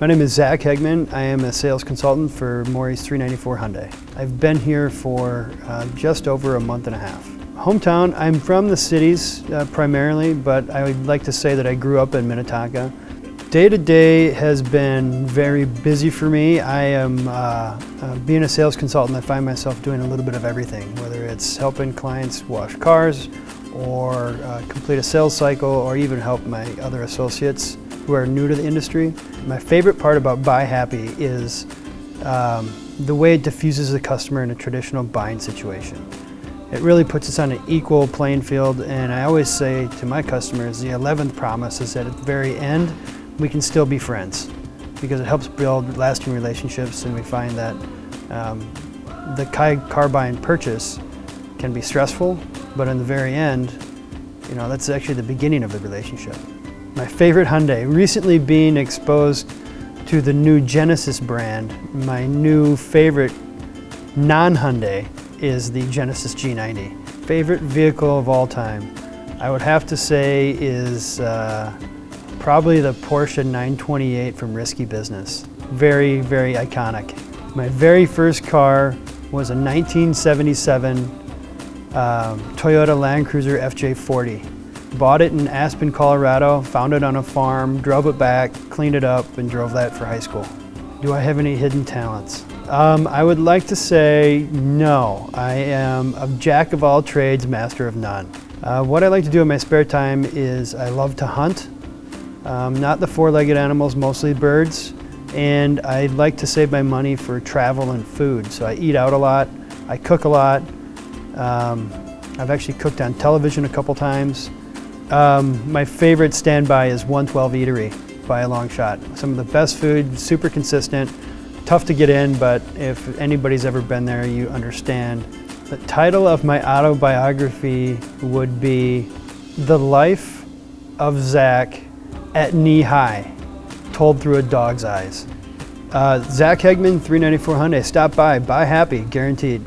My name is Zach Hegman. I am a sales consultant for Morrie's 394 Hyundai. I've been here for uh, just over a month and a half. Hometown, I'm from the cities uh, primarily, but I would like to say that I grew up in Minnetonka. Day to day has been very busy for me. I am, uh, uh, being a sales consultant, I find myself doing a little bit of everything, whether it's helping clients wash cars or uh, complete a sales cycle or even help my other associates who are new to the industry. My favorite part about Buy Happy is um, the way it diffuses the customer in a traditional buying situation. It really puts us on an equal playing field and I always say to my customers the 11th promise is that at the very end we can still be friends because it helps build lasting relationships and we find that um, the car buying purchase can be stressful but in the very end you know that's actually the beginning of the relationship. My favorite Hyundai, recently being exposed to the new Genesis brand. My new favorite non-Hyundai is the Genesis G90. Favorite vehicle of all time, I would have to say is uh, probably the Porsche 928 from Risky Business. Very, very iconic. My very first car was a 1977 um, Toyota Land Cruiser FJ40. Bought it in Aspen, Colorado, found it on a farm, drove it back, cleaned it up, and drove that for high school. Do I have any hidden talents? Um, I would like to say no. I am a jack of all trades, master of none. Uh, what I like to do in my spare time is I love to hunt. Um, not the four-legged animals, mostly birds. And I like to save my money for travel and food. So I eat out a lot, I cook a lot. Um, I've actually cooked on television a couple times. Um, my favorite standby is 112 Eatery by a long shot. Some of the best food, super consistent, tough to get in, but if anybody's ever been there, you understand. The title of my autobiography would be The Life of Zach at Knee High, told through a dog's eyes. Uh, Zach Hegman, 394 Hyundai. Stop by, buy happy, guaranteed.